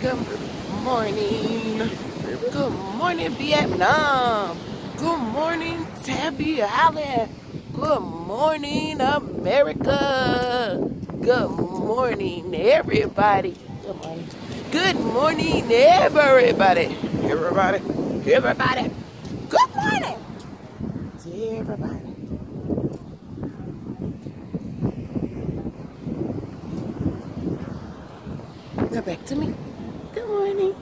Good morning. Good morning, Vietnam. Good morning, Tabby Island. Good morning, America. Good morning, everybody. Good morning. Good morning, everybody. Everybody. Everybody. Good morning to everybody. Now back to me. Good morning.